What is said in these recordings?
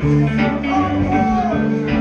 Oh, oh, oh, oh.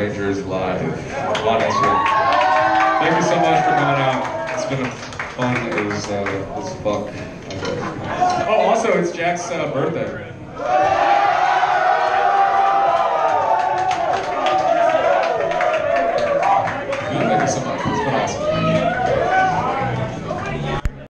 Strangers Live. Thank you so much for coming out. It's been fun as uh, as fuck. Oh, also, it's Jack's uh, birthday.